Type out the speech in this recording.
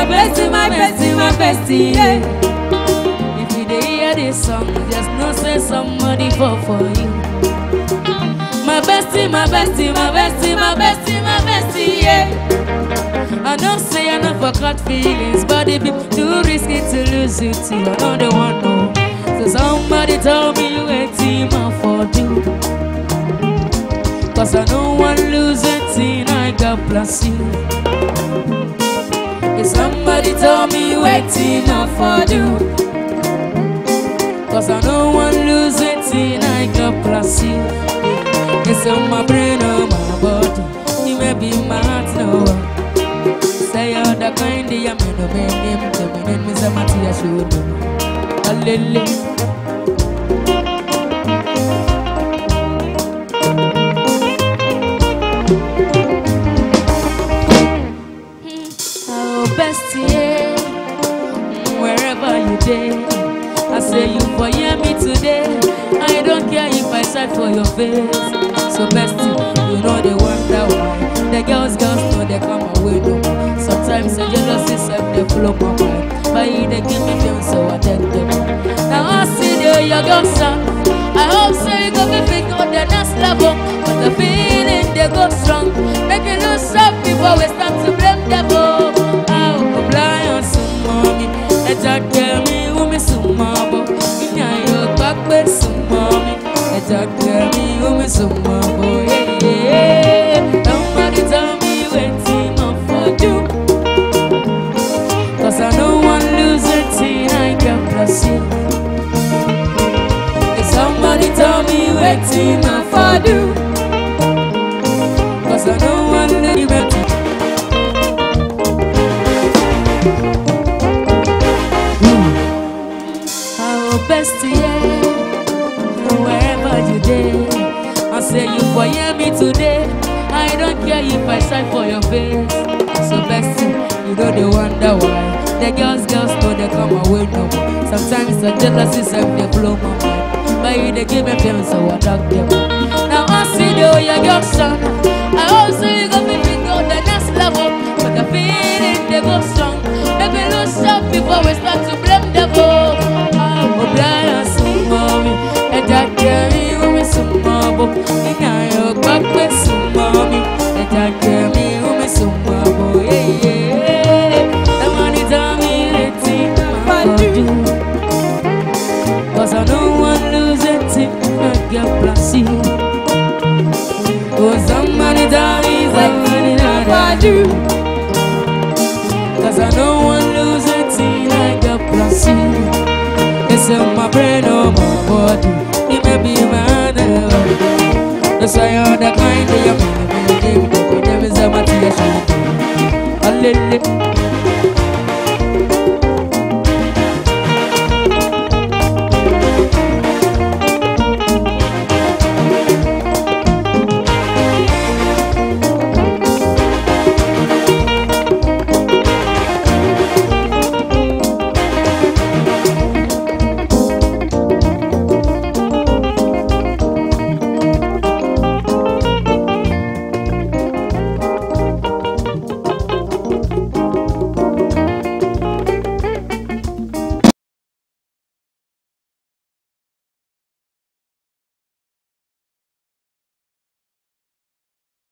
my bestie, my bestie, my bestie, yeah. If you dey hear this song, just know say somebody fall for you. My bestie, my bestie, my bestie, my bestie, my bestie, yeah. I know say I know forgot feelings, but it be too risky to lose you to another one. No. So somebody tell me where team I for do. Cause I don't want lose it till I got plus you. If somebody tell me team I for do. Cause I don't want to lose it till I plus you. It's on my brain, on my body. You may be my heart, no. Say you're the kind of yam in the name, the name is A lily. Day. I say you for hear me today. I don't care if I search for your face. So bestie, you know they wonder why. The girls, girls know they come away no. Sometimes the jealousy self they flow my mind. But they give me feel so I take them. Now I see the your girl son. I hope so you go be big on the next level. But the feeling they go strong. Make you lose some before we Ẹja kẹmi omi sùn mọ́ bọ̀. Somebody tell me wetin I for do. Cause I no wan lose it till I can plus you. If somebody tell me wetin I for do. Cause I no wan leave it. Our bestie, yeah. Wherever you. I say you for hear me today. I don't care if I sign for your face. So bestie, you know they wonder why. The girls, girls know they come away no more. Sometimes the jealousy self they blow my mind. But you they give me feeling so I dug them. Now I see the your girl son. I also you go be big on the next level. But the feeling they go strong. Make me lose some before we start to blame tell me somebody that I do. Cause I don't want to lose it till I get plastic. It's in my brain or my body. It may be my love. That's why you're the kind of young man. There is a material. A little.